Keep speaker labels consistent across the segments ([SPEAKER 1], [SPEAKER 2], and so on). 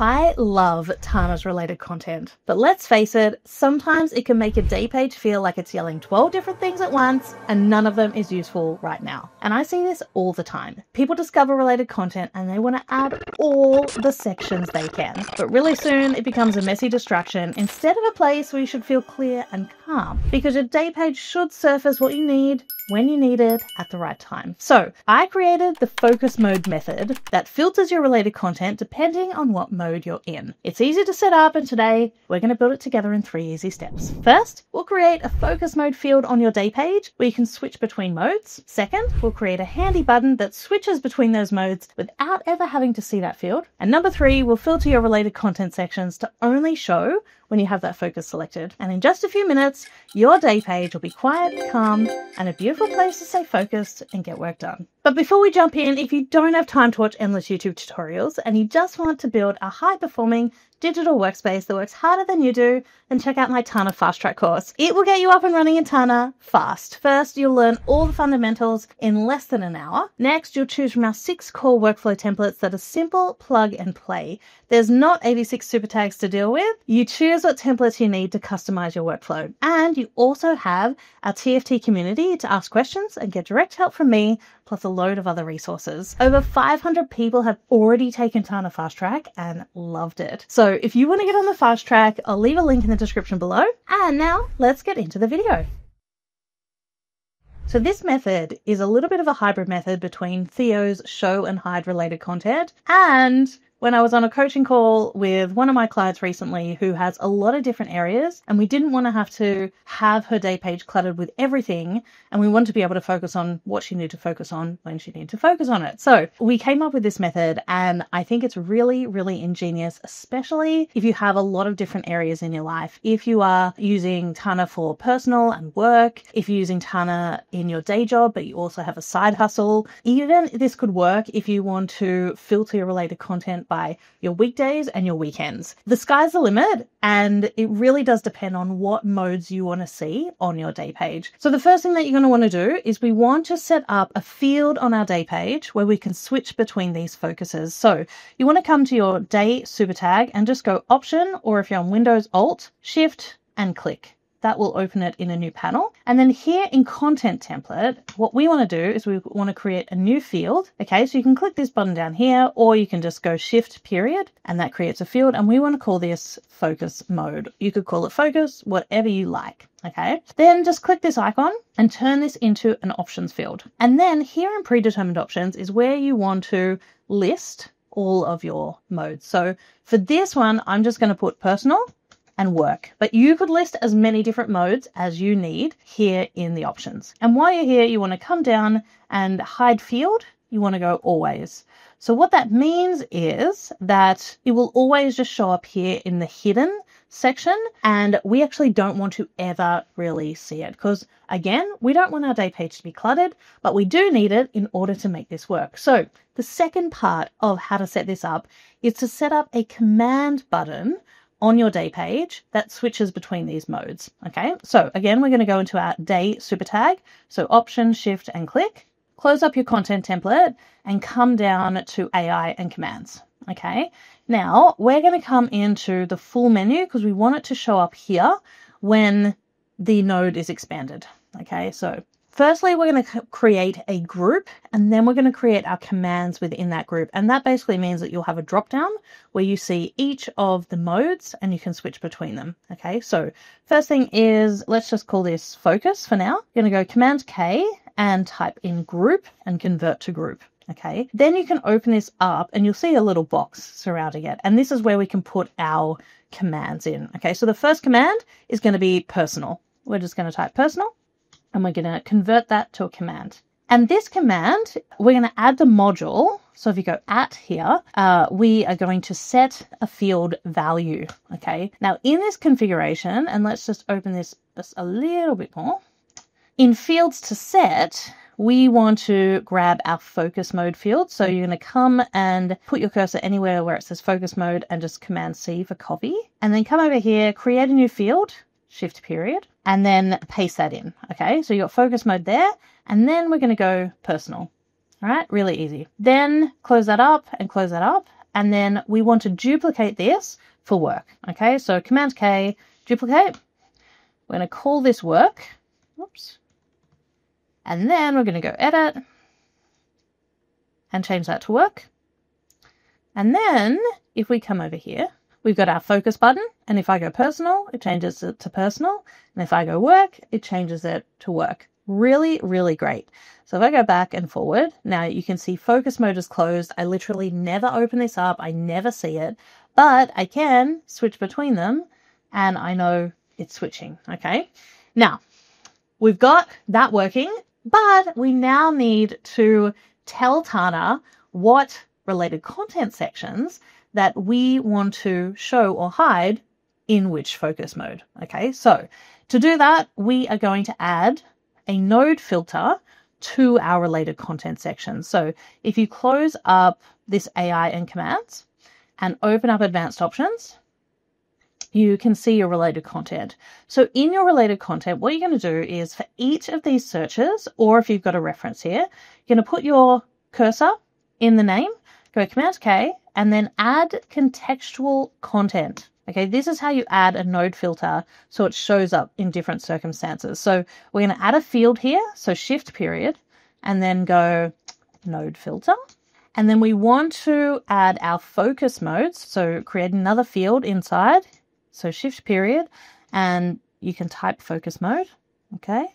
[SPEAKER 1] I love Tana's related content, but let's face it, sometimes it can make a day page feel like it's yelling 12 different things at once and none of them is useful right now. And I see this all the time. People discover related content and they want to add all the sections they can. But really soon it becomes a messy distraction instead of a place where you should feel clear and calm because your day page should surface what you need when you need it at the right time. So I created the focus mode method that filters your related content depending on what mode you're in. It's easy to set up and today we're going to build it together in three easy steps. First, we'll create a focus mode field on your day page where you can switch between modes. Second, we'll create a handy button that switches between those modes without ever having to see that field. And number three, we'll filter your related content sections to only show when you have that focus selected. And in just a few minutes, your day page will be quiet, calm, and a beautiful place to stay focused and get work done. But before we jump in, if you don't have time to watch endless YouTube tutorials and you just want to build a high performing digital workspace that works harder than you do, then check out my Tana Fast Track course. It will get you up and running in Tana fast. First, you'll learn all the fundamentals in less than an hour. Next, you'll choose from our six core workflow templates that are simple, plug and play. There's not 86 super tags to deal with. You choose what templates you need to customize your workflow. And you also have our TFT community to ask questions and get direct help from me, plus a load of other resources. Over 500 people have already taken Tana Fast Track and loved it. So if you want to get on the fast track, I'll leave a link in the description below. And now let's get into the video. So this method is a little bit of a hybrid method between Theo's show and hide related content and when I was on a coaching call with one of my clients recently who has a lot of different areas, and we didn't want to have to have her day page cluttered with everything, and we wanted to be able to focus on what she needed to focus on when she needed to focus on it. So we came up with this method, and I think it's really, really ingenious, especially if you have a lot of different areas in your life. If you are using Tana for personal and work, if you're using Tana in your day job, but you also have a side hustle, even this could work if you want to filter your related content by your weekdays and your weekends. The sky's the limit, and it really does depend on what modes you want to see on your day page. So, the first thing that you're going to want to do is we want to set up a field on our day page where we can switch between these focuses. So, you want to come to your day super tag and just go Option, or if you're on Windows, Alt, Shift, and click that will open it in a new panel. And then here in content template, what we want to do is we want to create a new field. Okay, so you can click this button down here, or you can just go shift period, and that creates a field. And we want to call this focus mode. You could call it focus, whatever you like. Okay, then just click this icon and turn this into an options field. And then here in predetermined options is where you want to list all of your modes. So for this one, I'm just going to put personal and work. But you could list as many different modes as you need here in the options. And while you're here, you want to come down and hide field. You want to go always. So what that means is that it will always just show up here in the hidden section and we actually don't want to ever really see it because again we don't want our day page to be cluttered but we do need it in order to make this work so the second part of how to set this up is to set up a command button on your day page that switches between these modes. Okay, so again, we're going to go into our day super tag. So option, shift, and click. Close up your content template and come down to AI and commands. Okay, now we're going to come into the full menu because we want it to show up here when the node is expanded. Okay, so Firstly, we're going to create a group and then we're going to create our commands within that group. And that basically means that you'll have a drop down where you see each of the modes and you can switch between them. Okay, so first thing is let's just call this focus for now. You're going to go Command K and type in group and convert to group. Okay, then you can open this up and you'll see a little box surrounding it. And this is where we can put our commands in. Okay, so the first command is going to be personal. We're just going to type personal and we're going to convert that to a command. And this command, we're going to add the module. So if you go at here, uh, we are going to set a field value. Okay. Now in this configuration, and let's just open this just a little bit more. In fields to set, we want to grab our focus mode field. So you're going to come and put your cursor anywhere where it says focus mode and just command C for copy. And then come over here, create a new field shift period, and then paste that in. Okay, so you got focus mode there, and then we're going to go personal. All right, really easy. Then close that up and close that up. and then we want to duplicate this for work. Okay, so Command K, duplicate. We're going to call this work. Oops. And then we're going to go edit and change that to work. And then if we come over here, we've got our focus button. And if I go personal, it changes it to personal. And if I go work, it changes it to work. Really, really great. So if I go back and forward, now you can see focus mode is closed. I literally never open this up. I never see it, but I can switch between them and I know it's switching. Okay. Now we've got that working, but we now need to tell Tana what related content sections that we want to show or hide in which focus mode. Okay. So to do that, we are going to add a node filter to our related content section. So if you close up this AI and commands and open up advanced options, you can see your related content. So in your related content, what you're going to do is for each of these searches, or if you've got a reference here, you're going to put your cursor in the name, go Command K, and then add contextual content. Okay, this is how you add a node filter so it shows up in different circumstances. So we're going to add a field here, so shift period, and then go node filter. And then we want to add our focus modes. So create another field inside. So shift period, and you can type focus mode. Okay,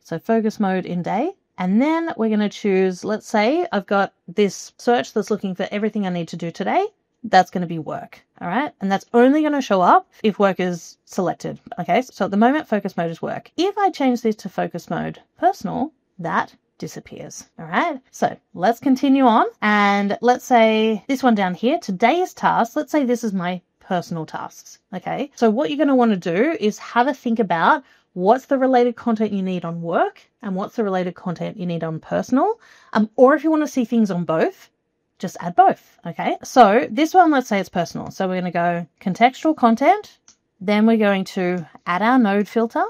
[SPEAKER 1] so focus mode in day. And then we're going to choose, let's say I've got this search that's looking for everything I need to do today that's going to be work. All right. And that's only going to show up if work is selected. Okay. So at the moment, focus mode is work. If I change this to focus mode personal, that disappears. All right. So let's continue on. And let's say this one down here, today's task, let's say this is my personal tasks. Okay. So what you're going to want to do is have a think about what's the related content you need on work and what's the related content you need on personal. Um, or if you want to see things on both, just add both. Okay. So this one, let's say it's personal. So we're going to go contextual content. Then we're going to add our node filter.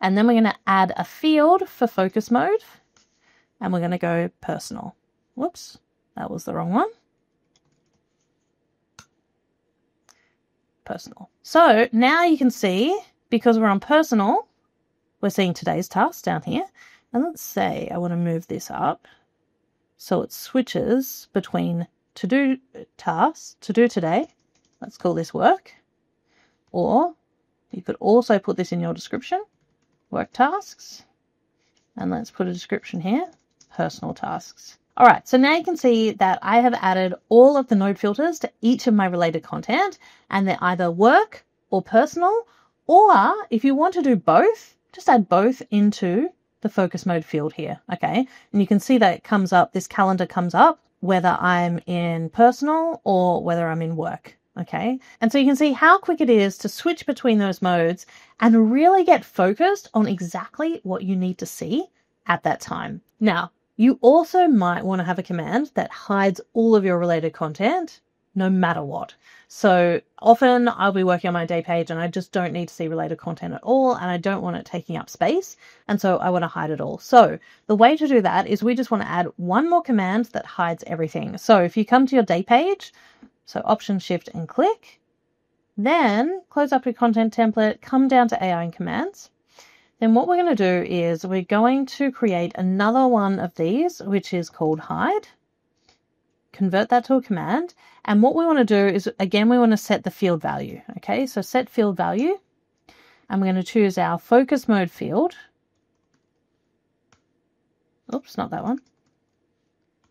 [SPEAKER 1] And then we're going to add a field for focus mode. And we're going to go personal. Whoops. That was the wrong one. Personal. So now you can see, because we're on personal, we're seeing today's task down here. And let's say I want to move this up so it switches between to do tasks, to do today, let's call this work, or you could also put this in your description, work tasks, and let's put a description here, personal tasks. All right, so now you can see that I have added all of the node filters to each of my related content, and they're either work or personal, or if you want to do both, just add both into the focus mode field here. Okay. And you can see that it comes up, this calendar comes up, whether I'm in personal or whether I'm in work. Okay. And so you can see how quick it is to switch between those modes and really get focused on exactly what you need to see at that time. Now, you also might want to have a command that hides all of your related content no matter what. So often I'll be working on my day page and I just don't need to see related content at all and I don't want it taking up space. And so I want to hide it all. So the way to do that is we just want to add one more command that hides everything. So if you come to your day page, so option shift and click, then close up your content template, come down to AI and commands. Then what we're going to do is we're going to create another one of these, which is called hide convert that to a command. And what we want to do is, again, we want to set the field value. Okay, so set field value. And we're going to choose our focus mode field. Oops, not that one.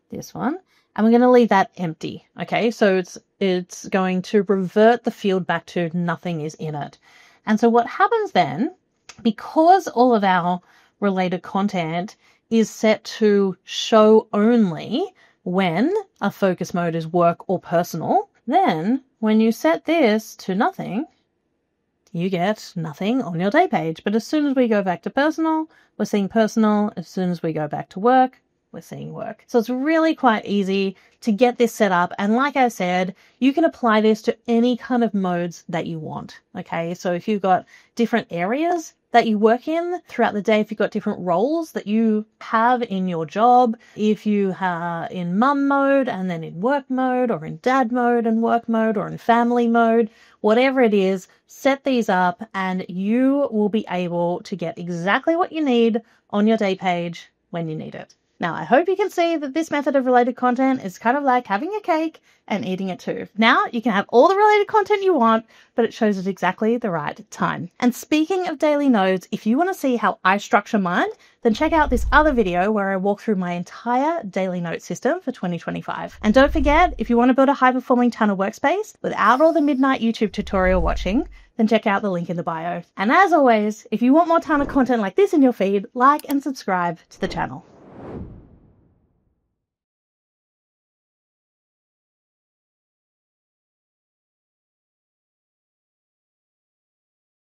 [SPEAKER 1] This one. And we're going to leave that empty. Okay, so it's it's going to revert the field back to nothing is in it. And so what happens then, because all of our related content is set to show only, when a focus mode is work or personal, then when you set this to nothing, you get nothing on your day page. But as soon as we go back to personal, we're seeing personal. As soon as we go back to work, we're seeing work. So it's really quite easy to get this set up. And like I said, you can apply this to any kind of modes that you want. Okay. So if you've got different areas that you work in throughout the day, if you've got different roles that you have in your job, if you are in mum mode and then in work mode or in dad mode and work mode or in family mode, whatever it is, set these up and you will be able to get exactly what you need on your day page when you need it. Now, I hope you can see that this method of related content is kind of like having a cake and eating it too. Now, you can have all the related content you want, but it shows at exactly the right time. And speaking of daily nodes, if you want to see how I structure mine, then check out this other video where I walk through my entire daily note system for 2025. And don't forget, if you want to build a high performing Tana workspace without all the midnight YouTube tutorial watching, then check out the link in the bio. And as always, if you want more Tana content like this in your feed, like and subscribe to the channel.